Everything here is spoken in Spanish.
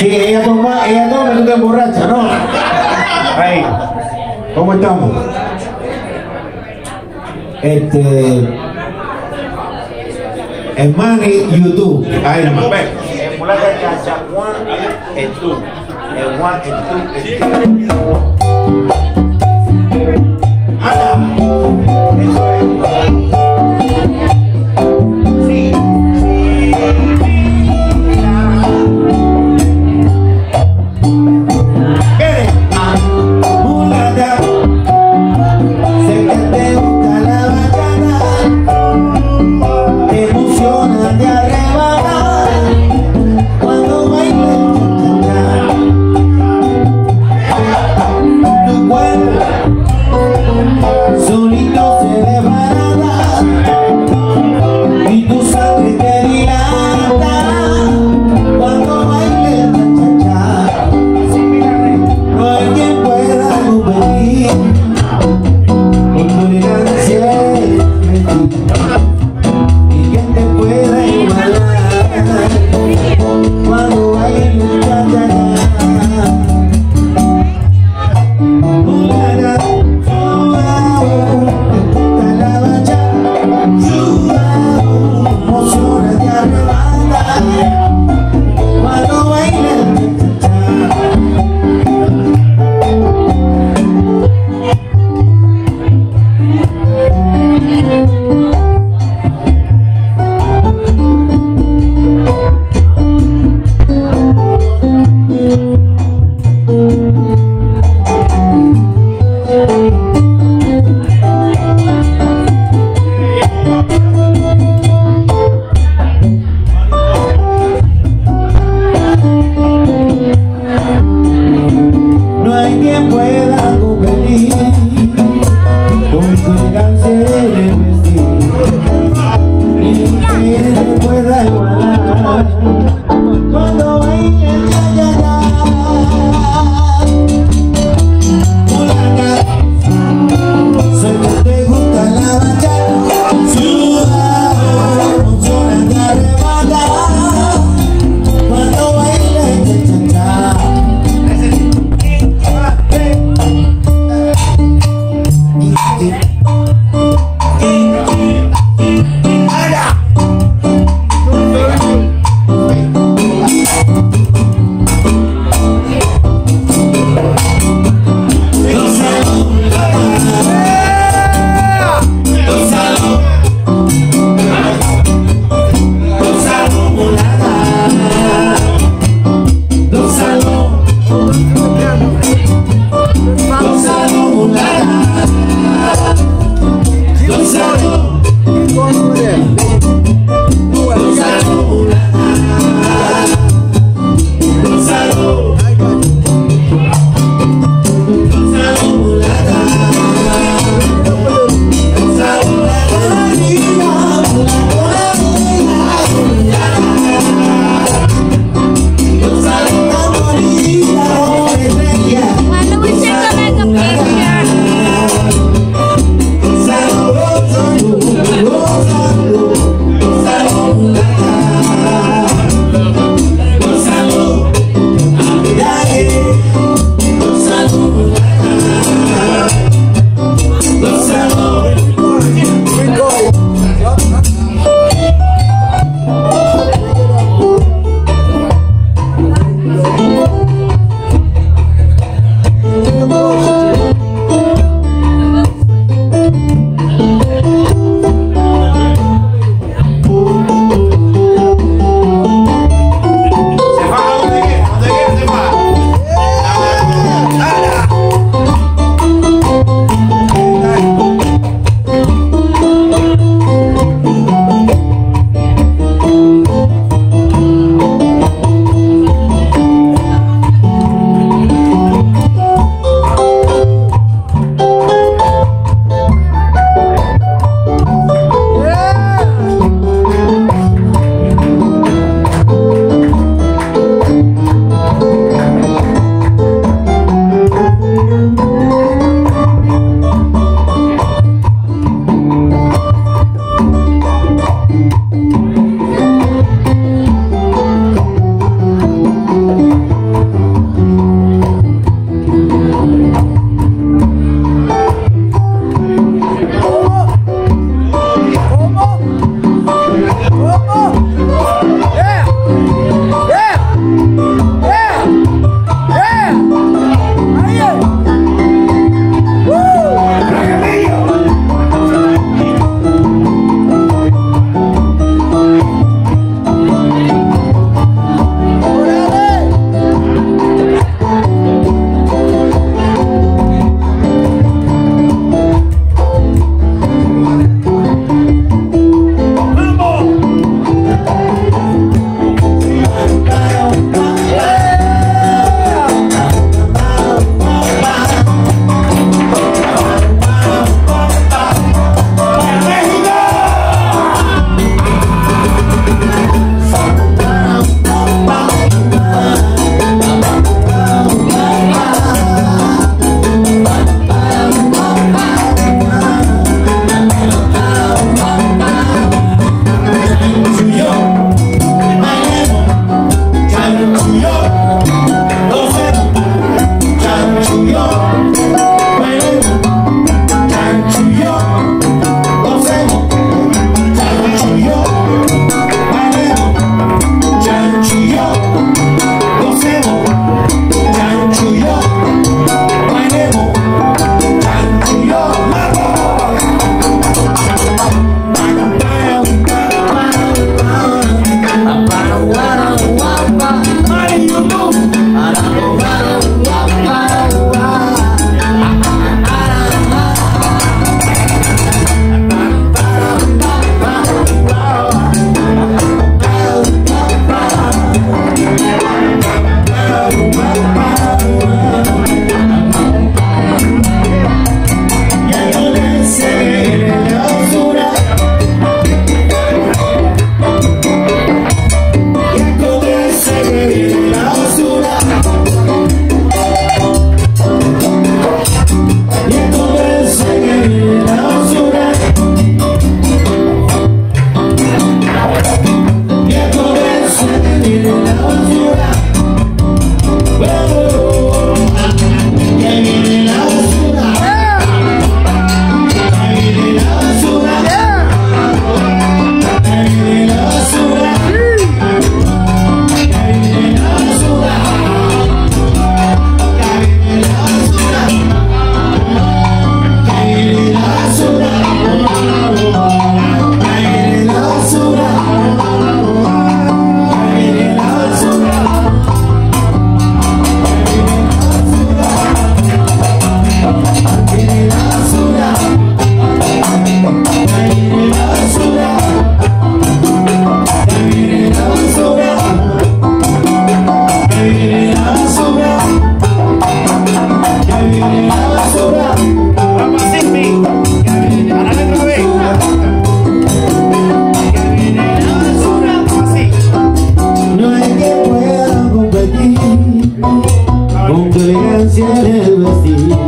Sí, ella toma, ella toma tú te emborracha, ¿no? Ahí. ¿Cómo estamos? Este. Hermano, YouTube. Ahí nomás. Ven. pueda convenir. to see